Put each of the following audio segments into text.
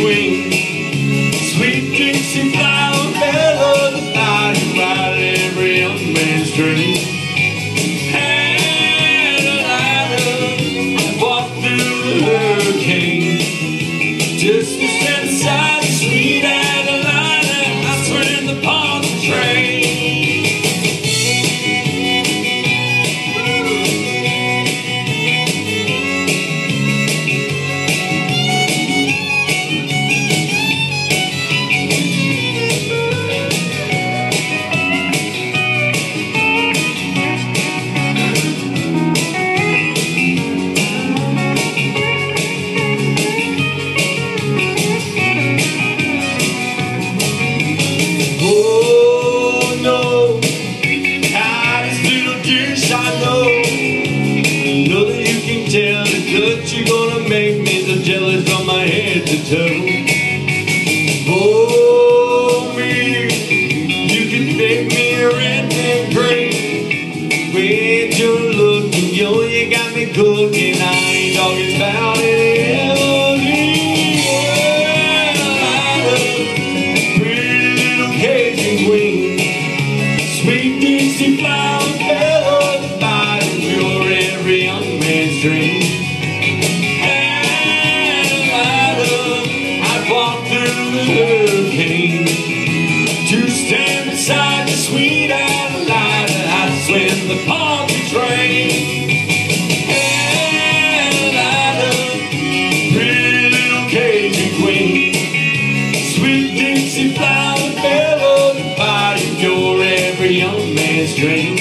Queen. Sweet Dixie flower mellow the body every young man's dream. Carolina, walk through the hurricane. Just to stand beside little dish I know. Know that you can tell the cut you're gonna make me so jealous from my head to toe. Oh me, you can make me red and green. With your look and yo, you got me cooking. Hurricane to stand beside the sweet Adalida. I'd swim the Pontchartrain. Pretty little Cajun queen. Sweet Dixie flower the body pure every young man's dream.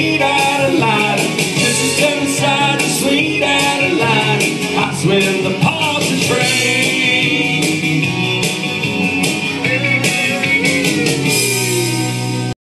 Adalida. I